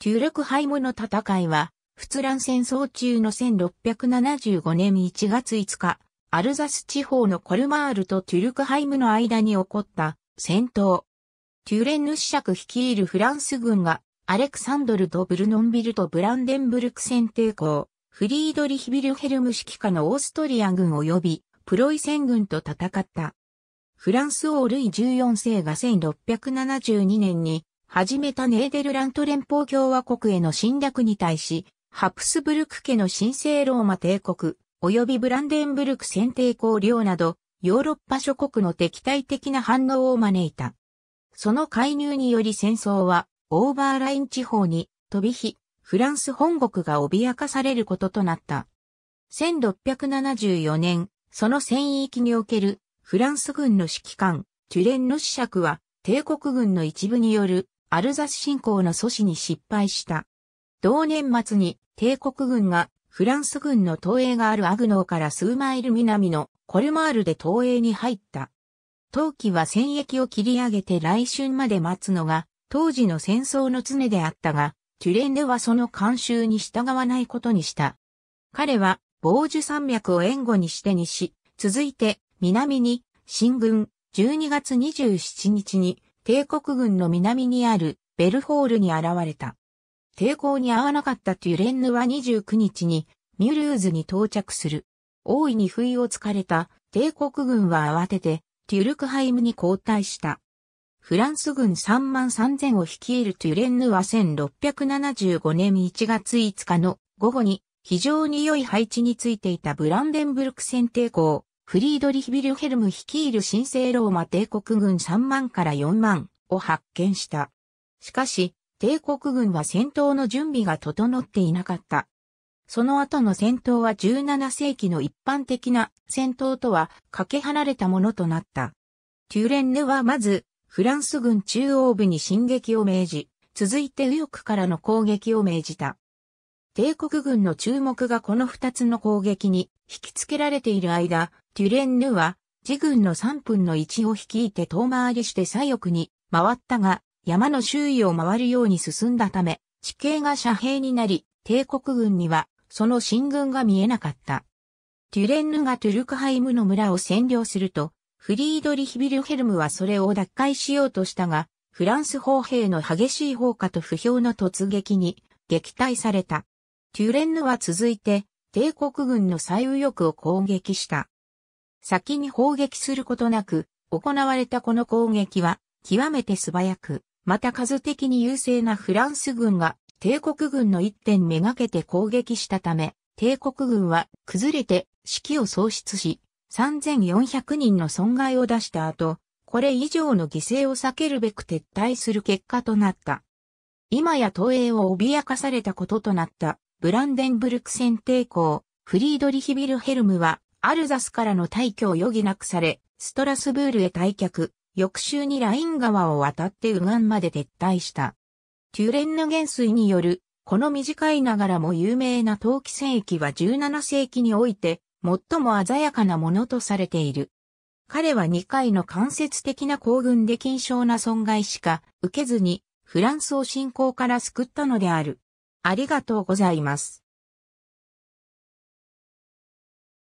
トゥルクハイムの戦いは、仏蘭戦争中の1675年1月5日、アルザス地方のコルマールとトゥルクハイムの間に起こった戦闘。トゥーレンヌシャク率いるフランス軍が、アレクサンドル・ド・ブルノンビルとブランデンブルク選帝侯、フリードリヒビルヘルム指揮下のオーストリア軍及び、プロイセン軍と戦った。フランス王ルイ14世が1672年に始めたネーデルラント連邦共和国への侵略に対し、ハプスブルク家の神聖ローマ帝国、及びブランデンブルク選定公領など、ヨーロッパ諸国の敵対的な反応を招いた。その介入により戦争は、オーバーライン地方に飛び火、フランス本国が脅かされることとなった。1674年、その戦域におけるフランス軍の指揮官、トゥレンの子爵は、帝国軍の一部によるアルザス侵攻の阻止に失敗した。同年末に帝国軍がフランス軍の東映があるアグノーから数マイル南のコルマールで東映に入った。冬季は戦役を切り上げて来春まで待つのが当時の戦争の常であったが、トゥレンではその慣習に従わないことにした。彼は、防樹山脈を援護にして西、続いて、南に、新軍、12月27日に、帝国軍の南にある、ベルホールに現れた。抵抗に合わなかったトゥレンヌは29日にミュルーズに到着する。大いに不意をつかれた帝国軍は慌ててテュルクハイムに交代した。フランス軍3万3000を率いるトゥレンヌは1675年1月5日の午後に非常に良い配置についていたブランデンブルク戦抵抗、フリードリヒビルヘルム率いる神聖ローマ帝国軍3万から4万を発見した。しかし、帝国軍は戦闘の準備が整っていなかった。その後の戦闘は17世紀の一般的な戦闘とはかけ離れたものとなった。テューレンヌはまずフランス軍中央部に進撃を命じ、続いて右翼からの攻撃を命じた。帝国軍の注目がこの二つの攻撃に引き付けられている間、テュレンヌは自軍の3分の1を率いて遠回りして左翼に回ったが、山の周囲を回るように進んだため、地形が遮蔽になり、帝国軍にはその進軍が見えなかった。テュレンヌがトゥルクハイムの村を占領すると、フリードリヒビルヘルムはそれを奪回しようとしたが、フランス砲兵の激しい砲火と不評の突撃に撃退された。テュレンヌは続いて帝国軍の最右翼を攻撃した。先に砲撃することなく行われたこの攻撃は極めて素早くまた数的に優勢なフランス軍が帝国軍の一点めがけて攻撃したため、帝国軍は崩れて士気を喪失し、3400人の損害を出した後、これ以上の犠牲を避けるべく撤退する結果となった。今や東映を脅かされたこととなったブランデンブルク戦抵抗、フリードリヒビルヘルムはアルザスからの退去を余儀なくされ、ストラスブールへ退却、翌週にライン川を渡って右岸まで撤退した。テュレンヌ元帥による、この短いながらも有名な陶器戦役は17世紀において、最も鮮やかなものとされている。彼は2回の間接的な行軍で緊小な損害しか受けずに、フランスを侵攻から救ったのである。ありがとうございます。